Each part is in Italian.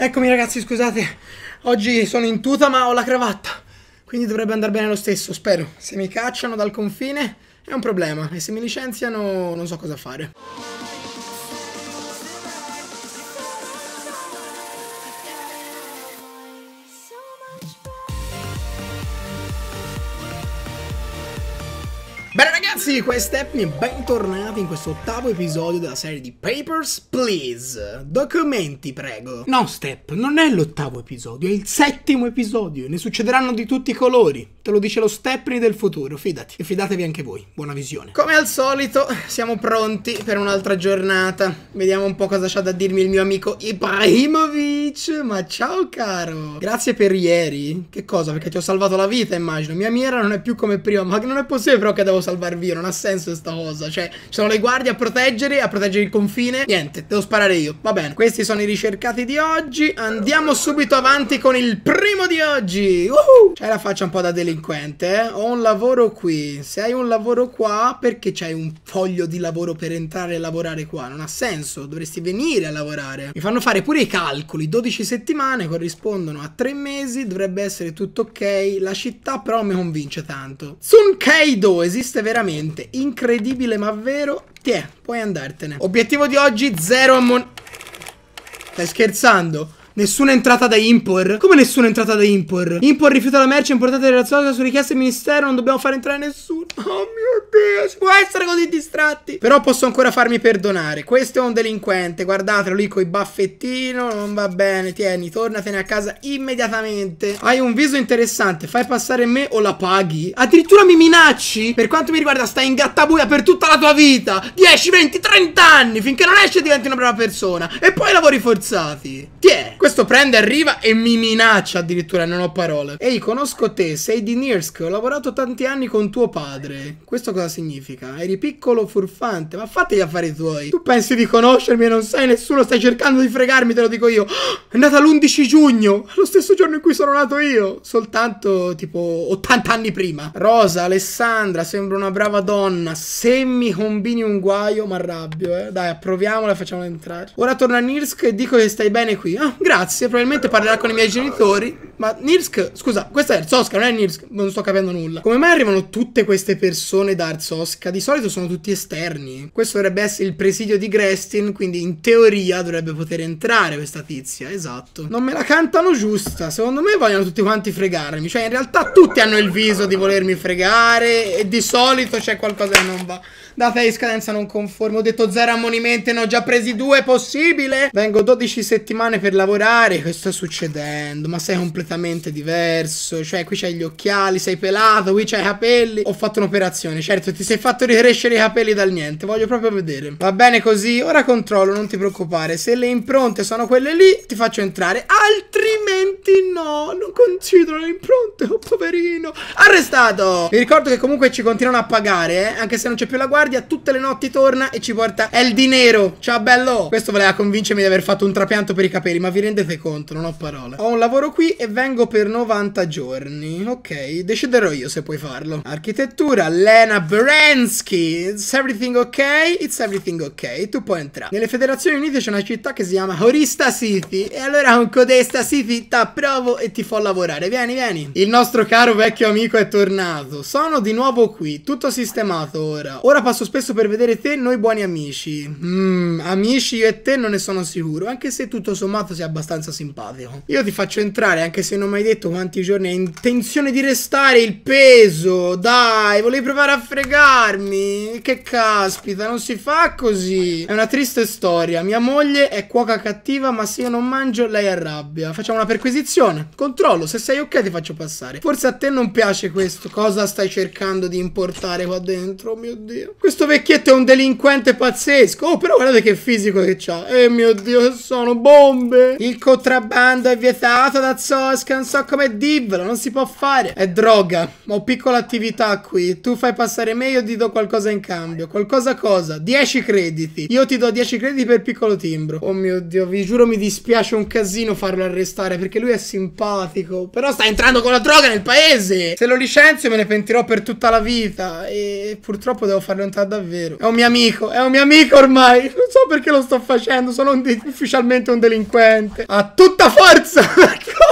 Eccomi ragazzi, scusate, oggi sono in tuta ma ho la cravatta, quindi dovrebbe andare bene lo stesso, spero. Se mi cacciano dal confine è un problema e se mi licenziano non so cosa fare. Bene ragazzi, questo è Stepney e bentornati in questo ottavo episodio della serie di Papers, Please. Documenti, prego. No, Step, non è l'ottavo episodio, è il settimo episodio. Ne succederanno di tutti i colori. Te lo dice lo Stepney del futuro, fidati. E fidatevi anche voi. Buona visione. Come al solito, siamo pronti per un'altra giornata. Vediamo un po' cosa c'ha da dirmi il mio amico Ibrahimovic. Ma ciao caro. Grazie per ieri. Che cosa? Perché ti ho salvato la vita, immagino. Mia mira non è più come prima. Ma non è possibile però che devo salvar via, non ha senso questa cosa. Cioè, ci sono le guardie a proteggere, a proteggere il confine. Niente, devo sparare io. Va bene, questi sono i ricercati di oggi. Andiamo subito avanti con il primo di oggi. Uh C'hai la faccia un po' da delinquente, eh? Ho un lavoro qui. Se hai un lavoro qua, perché c'hai un foglio di lavoro per entrare e lavorare qua? Non ha senso, dovresti venire a lavorare. Mi fanno fare pure i calcoli. 12 settimane corrispondono a 3 mesi, dovrebbe essere tutto ok. La città però mi convince tanto. Sunkeido esiste esiste veramente. Incredibile ma vero. Tiè, puoi andartene. Obiettivo di oggi, zero ammon... Stai scherzando? Nessuna entrata da impor. Come nessuna entrata da impor? Impor rifiuta la merce importata e relazionata su richiesta del ministero. Non dobbiamo fare entrare nessuno. Oh mio Dio, si può essere così distratti. Però posso ancora farmi perdonare. Questo è un delinquente. Guardatelo lì con i baffettino. Non va bene. Tieni, tornatene a casa immediatamente. Hai un viso interessante. Fai passare me o la paghi? Addirittura mi minacci? Per quanto mi riguarda, stai in gattabuia per tutta la tua vita. 10, 20, 30 anni. Finché non esci e diventi una brava persona. E poi lavori forzati. Tiè. Questo prende, arriva e mi minaccia addirittura, non ho parole. Ehi, conosco te, sei di Nirsk, ho lavorato tanti anni con tuo padre. Questo cosa significa? Eri piccolo furfante, ma fatti gli affari tuoi. Tu pensi di conoscermi e non sai nessuno, stai cercando di fregarmi, te lo dico io. È nata l'11 giugno, lo stesso giorno in cui sono nato io. Soltanto tipo 80 anni prima. Rosa, Alessandra, sembra una brava donna. Se mi combini un guaio, mi arrabbio, eh. Dai, approviamola e facciamola entrare. Ora torno a Nirsk e dico che stai bene qui. Ah, grazie probabilmente parlerà con i miei genitori. Ma Nirsk, scusa, questa è Arzoska, non è Nirsk, non sto capendo nulla. Come mai arrivano tutte queste persone da Arzoska? Di solito sono tutti esterni. Questo dovrebbe essere il presidio di Grestin, quindi in teoria dovrebbe poter entrare questa tizia, esatto. Non me la cantano giusta, secondo me vogliono tutti quanti fregarmi. Cioè, in realtà tutti hanno il viso di volermi fregare e di solito c'è qualcosa che non va. Data di scadenza non conforme, ho detto zero ammonimenti, ne ho già presi due, possibile? Vengo 12 settimane per lavorare che sta succedendo, ma sei completamente diverso, cioè qui c'hai gli occhiali, sei pelato, qui c'hai i capelli. Ho fatto un'operazione, certo, ti sei fatto ricrescere i capelli dal niente, voglio proprio vedere. Va bene così, ora controllo, non ti preoccupare, se le impronte sono quelle lì, ti faccio entrare, altrimenti no, non considero le impronte, oh poverino. Arrestato! Vi ricordo che comunque ci continuano a pagare, eh, anche se non c'è più la guardia, tutte le notti torna e ci porta El Dinero. Ciao bello! Questo voleva convincermi di aver fatto un trapianto per i capelli, ma vi rendete rendete conto, non ho parole. Ho un lavoro qui e vengo per 90 giorni. Ok, deciderò io se puoi farlo. Architettura, Lena Berensky. It's everything ok? It's everything ok. Tu puoi entrare. Nelle Federazioni Unite c'è una città che si chiama Horista City. E allora con Codesta City t'approvo e ti fo lavorare. Vieni, vieni. Il nostro caro vecchio amico è tornato. Sono di nuovo qui. Tutto sistemato ora. Ora passo spesso per vedere te, noi buoni amici. Mmm, amici io e te non ne sono sicuro. Anche se tutto sommato abbastanza abbastanza simpatico. Io ti faccio entrare, anche se non mi hai detto quanti giorni hai intenzione di restare. Il peso, dai, volevi provare a fregarmi. Che caspita, non si fa così. È una triste storia. Mia moglie è cuoca cattiva, ma se io non mangio, lei arrabbia. Facciamo una perquisizione. Controllo, se sei ok ti faccio passare. Forse a te non piace questo. Cosa stai cercando di importare qua dentro? Oh mio Dio. Questo vecchietto è un delinquente pazzesco. Oh, però guardate che fisico che ha. Eh mio Dio, sono bombe. Il contrabbando è vietato da Zoska, non so come dirvelo, non si può fare. È droga, ho piccola attività qui. Tu fai passare me, io ti do qualcosa in cambio. Qualcosa cosa? 10 crediti. Io ti do 10 crediti per piccolo timbro. Oh mio Dio, vi giuro mi dispiace un casino farlo arrestare perché lui è simpatico. Però sta entrando con la droga nel paese. Se lo licenzio me ne pentirò per tutta la vita. E purtroppo devo farlo entrare realtà davvero. È un mio amico, è un mio amico ormai. Non so perché lo sto facendo, sono un ufficialmente un delinquente. A tutta forza!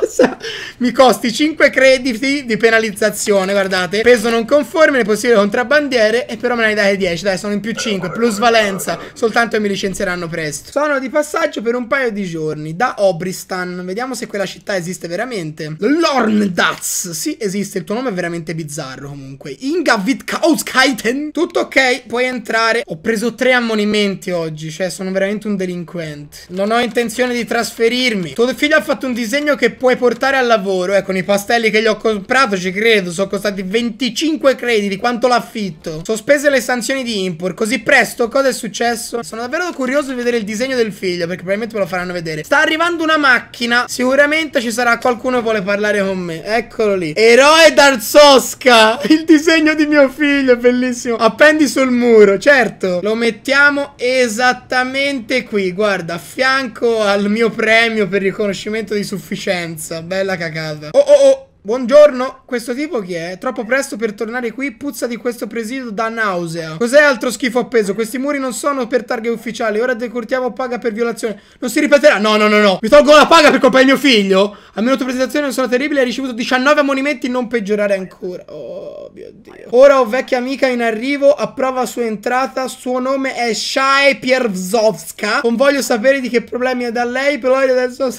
Cosa? Mi costi 5 crediti di penalizzazione, guardate. Peso non conforme, le possibili contrabbandiere e però me ne dai 10. Dai, sono in più 5, plus valenza. Soltanto mi licenzieranno presto. Sono di passaggio per un paio di giorni da Obristan. Vediamo se quella città esiste veramente. Lorndaz. Sì, esiste. Il tuo nome è veramente bizzarro comunque. Inga Witkauskaiten. Tutto ok, puoi entrare. Ho preso tre ammonimenti oggi, cioè sono veramente un delinquente. Non ho intenzione di trasferirmi. Tuo figlio ha fatto un disegno che puoi portare al lavoro. Eh, con i pastelli che gli ho comprato ci credo. Sono costati 25 crediti. Quanto l'affitto? Sospese le sanzioni di import. Così presto? Cosa è successo? Sono davvero curioso di vedere il disegno del figlio, perché probabilmente me lo faranno vedere. Sta arrivando una macchina. Sicuramente ci sarà qualcuno che vuole parlare con me. Eccolo lì. Eroe Darsoska. Il disegno di mio figlio, è bellissimo. Appendi sul muro, certo. Lo mettiamo esattamente qui. Guarda, a fianco al mio premio per riconoscimento di sufficienza. Bella cacata. Oh, oh, oh. Buongiorno, questo tipo chi è? Troppo presto per tornare qui, puzza di questo presidio da nausea. Cos'è altro schifo appeso? Questi muri non sono per targhe ufficiali, ora decurtiamo paga per violazione. Non si ripeterà? No, no, no, no. Mi tolgo la paga per colpa del mio figlio? Almeno tue presentazioni non sono terribili, hai ricevuto 19 ammonimenti, non peggiorare ancora. Oh, mio Dio. Ora ho vecchia amica in arrivo, approva sua entrata, suo nome è Shai Pierzowska. Non voglio sapere di che problemi ha da lei, però adesso...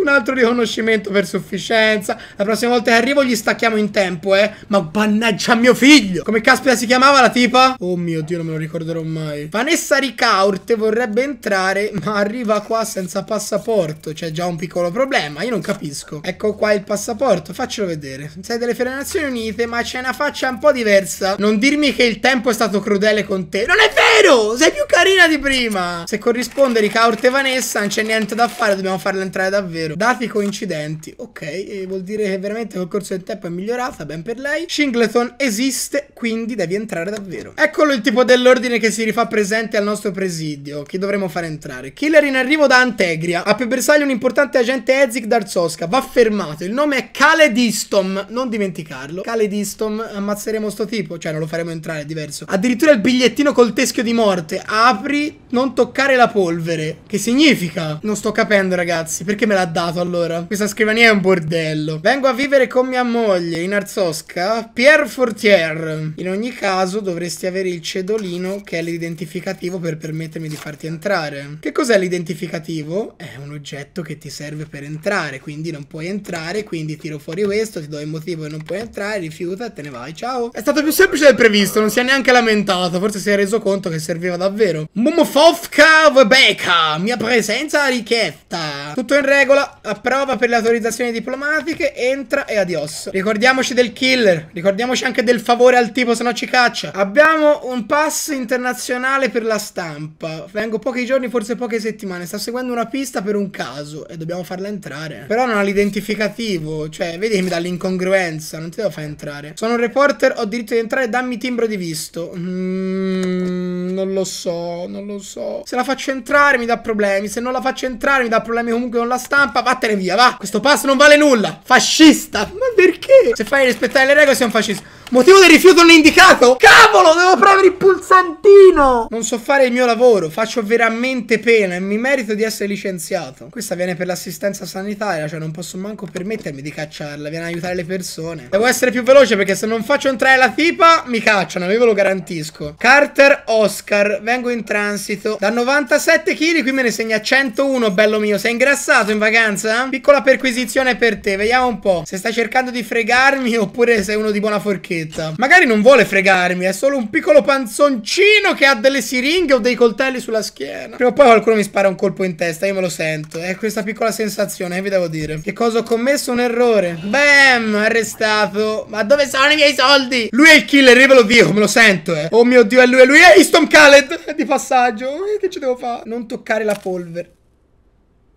Un altro riconoscimento per sufficienza. La prossima volta che arrivo gli stacchiamo in tempo, eh. Ma mannaggia mio figlio. Come caspita si chiamava la tipa? Oh mio Dio, non me lo ricorderò mai. Vanessa Ricaurte vorrebbe entrare, ma arriva qua senza passaporto. C'è già un piccolo problema, io non capisco. Ecco qua il passaporto, faccelo vedere. Sei delle Nazioni Unite, ma c'è una faccia un po' diversa. Non dirmi che il tempo è stato crudele con te. Non è vero! Sei più carina di prima. Se corrisponde Ricaurte e Vanessa, non c'è niente da fare, dobbiamo farla entrare davvero vero. Dati coincidenti. Ok, vuol dire che veramente col corso del tempo è migliorata, ben per lei. Shingleton esiste, quindi devi entrare davvero. Eccolo il tipo dell'ordine che si rifà presente al nostro presidio. Chi dovremo fare entrare? Killer in arrivo da Antegria. Ha per bersaglio un importante agente Ezik Darzoska. Va fermato. Il nome è Khaled Istom. Non dimenticarlo. Khaled Istom, ammazzeremo sto tipo. Cioè, non lo faremo entrare, è diverso. Addirittura il bigliettino col teschio di morte. Apri, non toccare la polvere. Che significa? Non sto capendo, ragazzi. Perché me l'ha dato allora? Questa scrivania è un bordello. Vengo a vivere con mia moglie in Arzosca, Pierre Fortier. In ogni caso dovresti avere il cedolino che è l'identificativo per permettermi di farti entrare. Che cos'è l'identificativo? È un oggetto che ti serve per entrare, quindi non puoi entrare, quindi tiro fuori questo, ti do il motivo che non puoi entrare, rifiuta e te ne vai, ciao. È stato più semplice del previsto, non si è neanche lamentato, forse si è reso conto che serviva davvero. Mumofovka Webeka, mia presenza richiesta. Tutto in regola, approva per le autorizzazioni diplomatiche, entra e adios. Ricordiamoci del killer, ricordiamoci anche del favore al tipo se no ci caccia. Abbiamo un pass internazionale per la stampa. Vengo pochi giorni, forse poche settimane. Sta seguendo una pista per un caso e dobbiamo farla entrare. Però non ha l'identificativo, cioè vedi che mi dà l'incongruenza, non ti devo far entrare. Sono un reporter, ho diritto di entrare, dammi timbro di visto. Mm, non lo so, non lo so. Se la faccio entrare mi dà problemi, se non la faccio entrare mi dà problemi comunque con la stampa stampa, vattene via, va. Questo pass non vale nulla. Fascista. Ma perché? Se fai rispettare le regole sei un fascista. Motivo del rifiuto non indicato? Cavolo, devo premere il pulsantino! Non so fare il mio lavoro, faccio veramente pena e mi merito di essere licenziato. Questa viene per l'assistenza sanitaria, cioè non posso manco permettermi di cacciarla, viene a aiutare le persone. Devo essere più veloce perché se non faccio entrare la tipa, mi cacciano, io ve lo garantisco. Carter Oscar, vengo in transito. Da 97 kg qui me ne segna 101, bello mio. Sei ingrassato in vacanza? Piccola perquisizione per te, vediamo un po'. Se stai cercando di fregarmi oppure sei uno di buona forchetta maglietta. Magari non vuole fregarmi, è solo un piccolo panzoncino che ha delle siringhe o dei coltelli sulla schiena. Prima o poi qualcuno mi spara un colpo in testa, io me lo sento. È questa piccola sensazione, eh, vi devo dire. Che cosa ho commesso? Un errore. Bam, arrestato. Ma dove sono i miei soldi? Lui è il killer, io ve lo dico, me lo sento, eh. Oh mio Dio, è lui, è lui. È Easton Khaled. È di passaggio. Eh, che ci devo fare? Non toccare la polvere.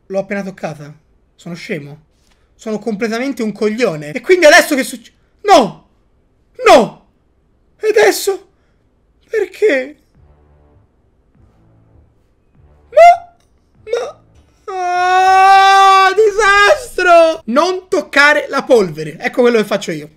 L'ho appena toccata. Sono scemo. Sono completamente un coglione. E quindi adesso che succede? No! No! E adesso? Perché? Ma... Ma... Ah, disastro! Non toccare la polvere. Ecco quello che faccio io.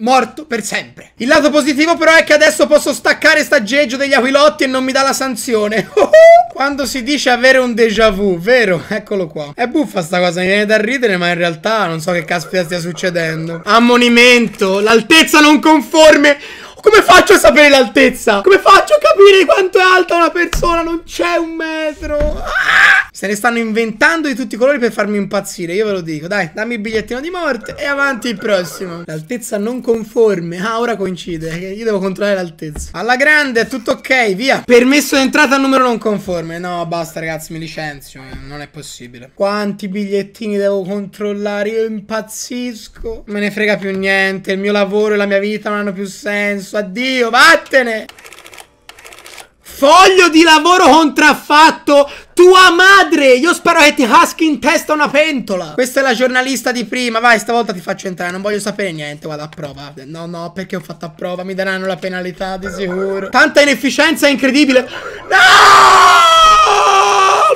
Morto per sempre. Il lato positivo però è che adesso posso staccare staggeggio degli aquilotti e non mi dà la sanzione. Quando si dice avere un déjà vu, vero? Eccolo qua. È buffa sta cosa, mi viene da ridere, ma in realtà non so che caspita stia succedendo. Ammonimento, l'altezza non conforme. Come faccio a sapere l'altezza? Come faccio a capire quanto è alta una persona? Non c'è un metro. Ah! Se ne stanno inventando di tutti i colori per farmi impazzire, io ve lo dico. Dai, dammi il bigliettino di morte e avanti il prossimo. L'altezza non conforme. Ah, ora coincide. Io devo controllare l'altezza. Alla grande, è tutto ok, via. Permesso d'entrata al numero non conforme. No, basta ragazzi, mi licenzio. Non è possibile. Quanti bigliettini devo controllare? Io impazzisco. Non me ne frega più niente. Il mio lavoro e la mia vita non hanno più senso adesso, addio, vattene! Foglio di lavoro contraffatto! Tua madre! Io spero che ti caschi in testa una pentola! Questa è la giornalista di prima, vai, stavolta ti faccio entrare, non voglio sapere niente, vado a prova. No, no, perché ho fatto a prova? Mi daranno la penalità di sicuro. Tanta inefficienza incredibile. No!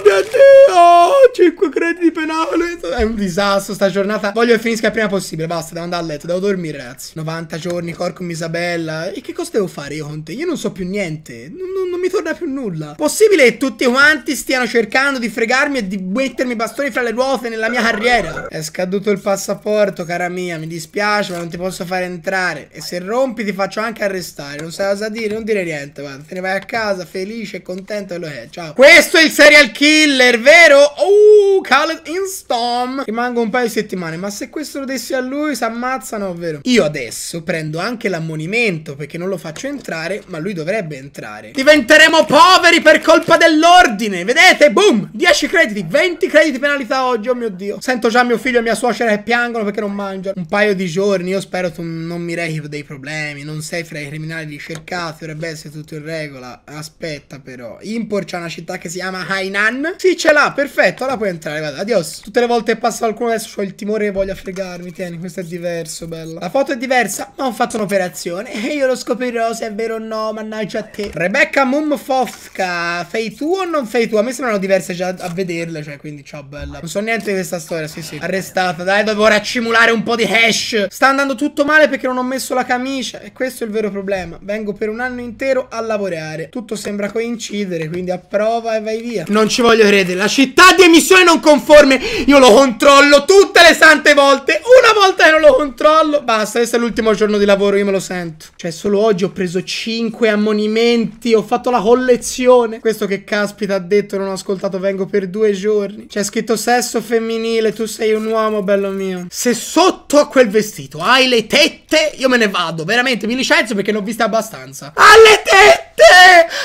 Mio Dio! 5 crediti penali. È un disastro sta giornata. Voglio che finisca il prima possibile. Basta, devo andare a letto. Devo dormire, ragazzi. 90 giorni, cor con Isabella. E che cosa devo fare io con te? Io non so più niente. Non, non, non mi torna più nulla. Possibile che tutti quanti stiano cercando di fregarmi e di mettermi bastoni fra le ruote nella mia carriera? È scaduto il passaporto, cara mia. Mi dispiace, ma non ti posso fare entrare. E se rompi ti faccio anche arrestare. Non sai cosa dire? Non dire niente, guarda. Te ne vai a casa felice e contento e lo è. Ciao. Questo è il serial killer killer, vero? Uh, Khaled Instom. Rimango un paio di settimane, ma se questo lo dessi a lui si ammazzano, vero? Io adesso prendo anche l'ammonimento perché non lo faccio entrare, ma lui dovrebbe entrare. Diventeremo poveri per colpa dell'ordine, vedete? Boom! 10 crediti, 20 crediti penalità oggi, oh mio Dio. Sento già mio figlio e mia suocera che piangono perché non mangiano. Un paio di giorni, io spero tu non mi rechi dei problemi, non sei fra i criminali ricercati, dovrebbe essere tutto in regola. Aspetta però, Impor c'è una città che si chiama Hainan sì, ce l'ha, perfetto. Allora puoi entrare, guarda. Adios. Tutte le volte che passa qualcuno adesso ho il timore che voglia fregarmi. Tieni, questo è diverso, bella. La foto è diversa, ma ho fatto un'operazione. E io lo scoprirò se è vero o no, mannaggia a te. Rebecca Mumfofka, fai tu o non fai tu? A me sembrano diverse già a vederle, cioè, quindi ciao, bella. Non so niente di questa storia, sì, sì. Arrestata, dai, devo raccimulare un po' di hash. Sta andando tutto male perché non ho messo la camicia. E questo è il vero problema. Vengo per un anno intero a lavorare. Tutto sembra coincidere, quindi approva e vai via. Non ci voglio credere. La città di emissione non conforme. Io lo controllo tutte le sante volte. Una volta che non lo controllo. Basta, questo è l'ultimo giorno di lavoro. Io me lo sento. Cioè, solo oggi ho preso 5 ammonimenti. Ho fatto la collezione. Questo che caspita ha detto, non ho ascoltato. Vengo per due giorni. C'è scritto sesso femminile. Tu sei un uomo, bello mio. Se sotto a quel vestito hai le tette, io me ne vado. Veramente, mi licenzio perché ne ho viste abbastanza. Alle tette!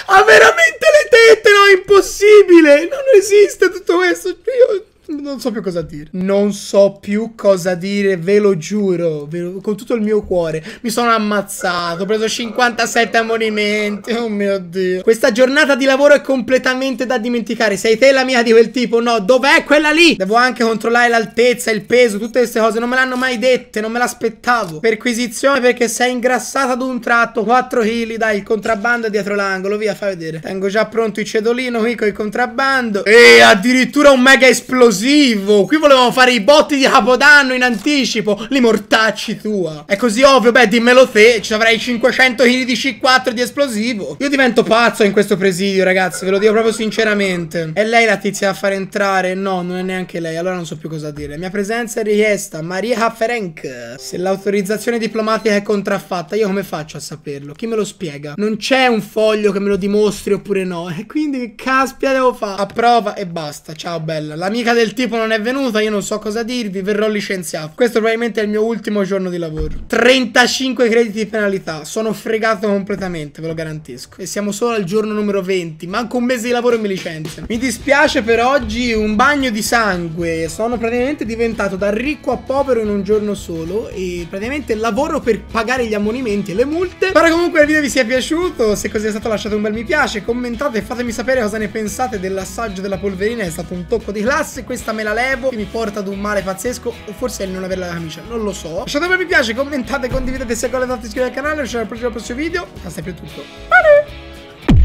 Ha veramente le tette? No, è impossibile! Non esiste tutto questo. Io non so più cosa dire. Non so più cosa dire, ve lo giuro. Ve lo, con tutto il mio cuore. Mi sono ammazzato. Ho preso 57 ammonimenti. Oh mio dio. Questa giornata di lavoro è completamente da dimenticare. Sei te la mia di quel tipo? No, dov'è quella lì? Devo anche controllare l'altezza, il peso, tutte queste cose. Non me l'hanno mai dette, non me l'aspettavo. Perquisizione perché sei ingrassata ad un tratto. 4 kg. Dai, il contrabbando è dietro l'angolo. Via, fai vedere. Tengo già pronto il cedolino qui con il contrabbando. E addirittura un mega esplosivo esplosivo. Qui volevamo fare i botti di Capodanno in anticipo. Li mortacci tua. È così ovvio, beh, dimmelo te. Ci avrai 500 kg di C4 di esplosivo. Io divento pazzo in questo presidio, ragazzi. Ve lo dico proprio sinceramente. È lei la tizia da fare entrare? No, non è neanche lei. Allora non so più cosa dire. Mia presenza è richiesta. Maria Ferenc. Se l'autorizzazione diplomatica è contraffatta, io come faccio a saperlo? Chi me lo spiega? Non c'è un foglio che me lo dimostri oppure no. E quindi che caspia devo fare? Approva e basta. Ciao, bella. L'amica del del tipo non è venuta, io non so cosa dirvi, verrò licenziato. Questo probabilmente è il mio ultimo giorno di lavoro. 35 crediti di penalità, sono fregato completamente, ve lo garantisco. E siamo solo al giorno numero 20, manco un mese di lavoro e mi licenziano. Mi dispiace per oggi, un bagno di sangue. Sono praticamente diventato da ricco a povero in un giorno solo e praticamente lavoro per pagare gli ammonimenti e le multe. Spero comunque il video vi sia piaciuto, se così è stato lasciate un bel mi piace, commentate e fatemi sapere cosa ne pensate dell'assaggio della polverina, è stato un tocco di classe. Questo questa me la levo, che mi porta ad un male pazzesco, o forse è il non avere la camicia, non lo so. Lasciate un mi piace, commentate, condividete se volete iscrivetevi al canale, ci vediamo al prossimo video. Basta più tutto. Bye!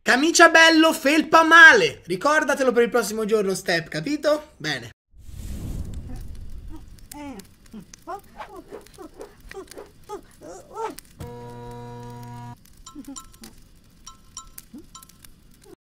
Camicia bello, felpa male. Ricordatelo per il prossimo giorno, Step, capito? Bene.